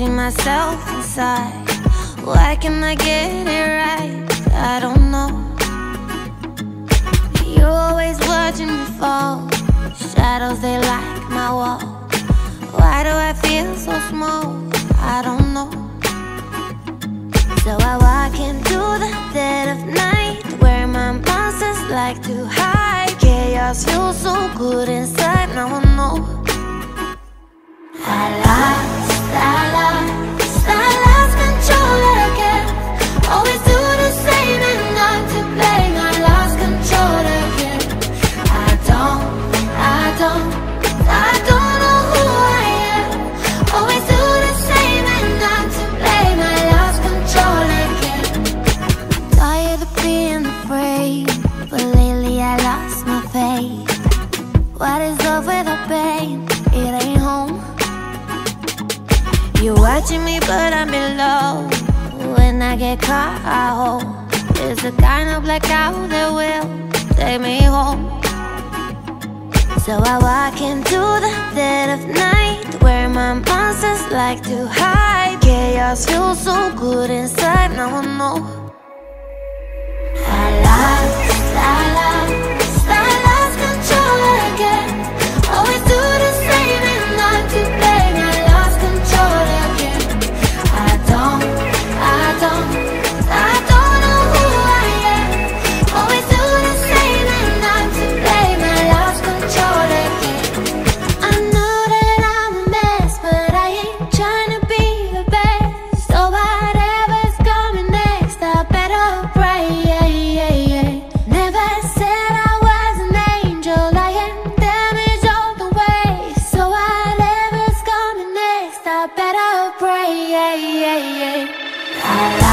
myself inside. Why can't I get it right? I don't know. You're always watching me fall. Shadows, they like my wall. Why do I feel so small? I don't know. So I walk into the dead of night where my monsters like to hide. Chaos feels so good inside. Now I know. What is love without pain? It ain't home. You're watching me, but I'm below. When I get caught, I hope the kind of blackout that will take me home. So I walk into the dead of night where my monsters like to hide. Chaos feels so good inside. Now I know. yeah, yeah. I like